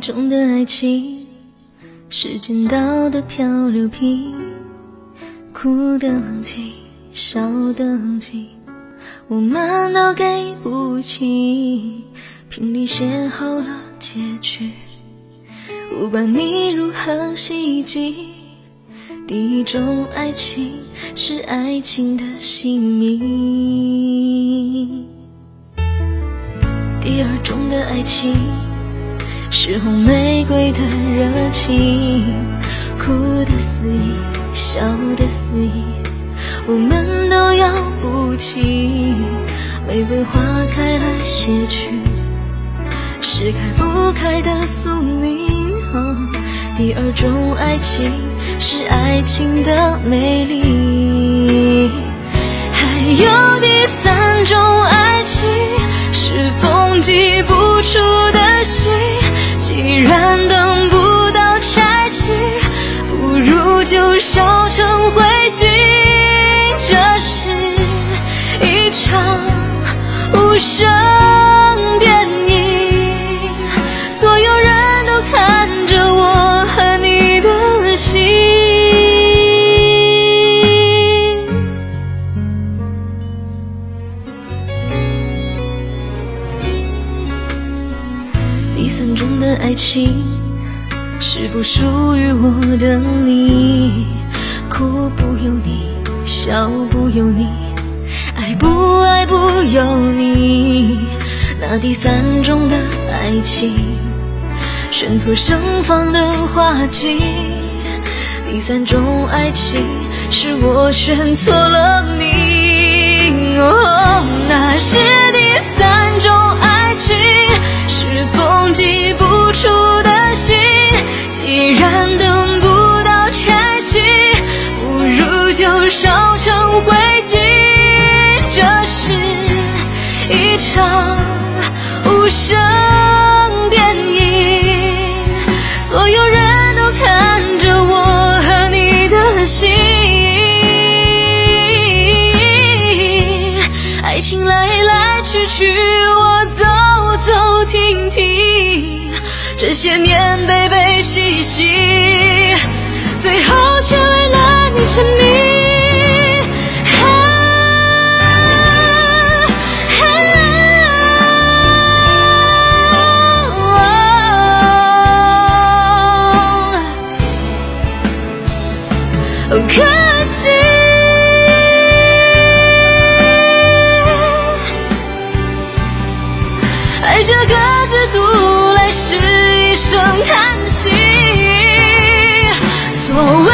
中的爱情，时间倒的漂流瓶，哭的冷静，笑的冷静，我们都给不起，凭你写好了结局，不管你如何袭击，第一种爱情是爱情的姓名，第二种的爱情。是红玫瑰的热情，哭的肆意，笑的肆意，我们都要不起。玫瑰花开了谢去，是开不开的宿命。哦第二种爱情是爱情的美丽，还有第三种就烧成灰烬。这是一场无声电影，所有人都看着我和你的心。第三种的爱情是不属于我的你，哭不由你，笑不由你，爱不爱不由你。那第三种的爱情，选错盛放的花季。第三种爱情是我选错了你，哦，那是烧成灰烬。这是一场无声电影，所有人都看着我和你的心，爱情来来去去，我走。走停停，这些年悲悲喜喜，最后却为了你沉可惜。爱这个字读来是一声叹息所谓